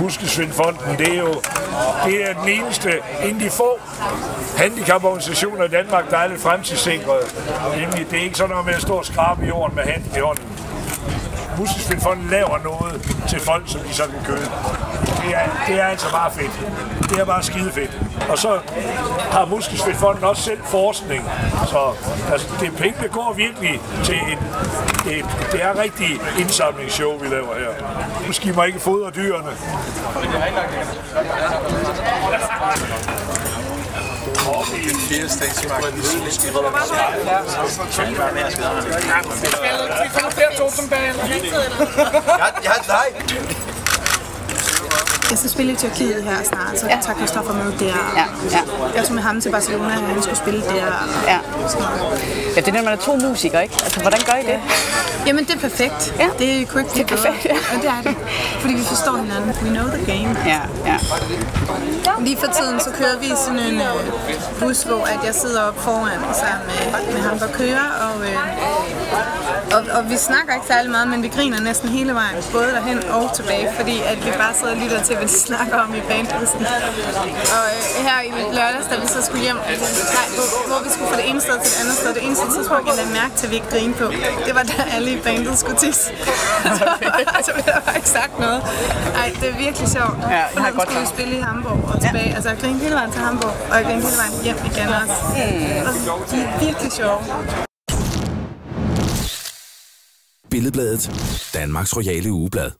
Muskelsvindfonden, det er jo det er den eneste, inden de få handicaporganisationer i Danmark, der er lidt fremtidssikret. Nemlig, det er ikke sådan noget med at stå og skrabe i jorden med hand i hånden. Muskelsvindfonden laver noget til folk, som de så kan købe. Det er, det er altså bare fedt. Det er bare skide fedt. Og så har Muskelsvindfonden også selv forskning. Så altså, det pengene går virkelig til en, et, det er rigtig indsamlingsshow, vi laver her. Nu skal I mig ikke fodre dyrene. Fire statsmagt. Ja, nej. Jeg skal spille i Tyrkiet her snart, så Ja. tager Christoffer med der. Ja, ja. Jeg tog med ham til Barcelona, og han skulle spille der. Ja. ja, det er når man er to musikere, ikke? Altså, hvordan gør I det? Jamen, det er perfekt. Ja. Det kunne ikke blive Det er perfekt, bedre. ja. Og det er det. Fordi vi forstår hinanden. We know the game. Ja, ja. Lige for tiden, så kører vi sådan en øh, bus, hvor at jeg sidder op foran sammen med, med ham, der kører. Og, øh, og, og vi snakker ikke særlig meget, men vi griner næsten hele vejen, både derhen og tilbage, fordi at vi bare sidder og lytter til, hvad de snakker om i bandlisten. Og øh, her i lørdags, da vi så skulle hjem, nej, hvor, hvor vi skulle fra det ene sted til det andet sted, det eneste tidspunkt, jeg lagde mærke til, at vi ikke grinede på, det var da alle i bandet skulle tisse. så vi har bare ikke sagt noget. Ej, det er virkelig sjovt. Ja, det har godt skulle vi spille i Hamburg og tilbage. Altså, jeg grinede hele vejen til Hamburg, og jeg grinede hele vejen hjem igen også. Og de er virkelig sjove. Billedbladet. Danmarks Royale Ugeblad.